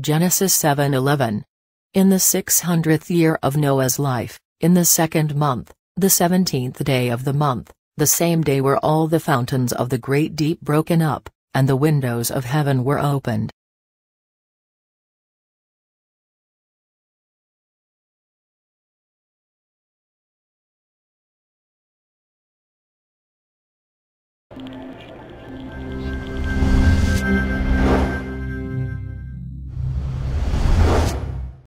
Genesis 7:11. In the six hundredth year of Noah's life, in the second month, the seventeenth day of the month, the same day were all the fountains of the great deep broken up, and the windows of heaven were opened,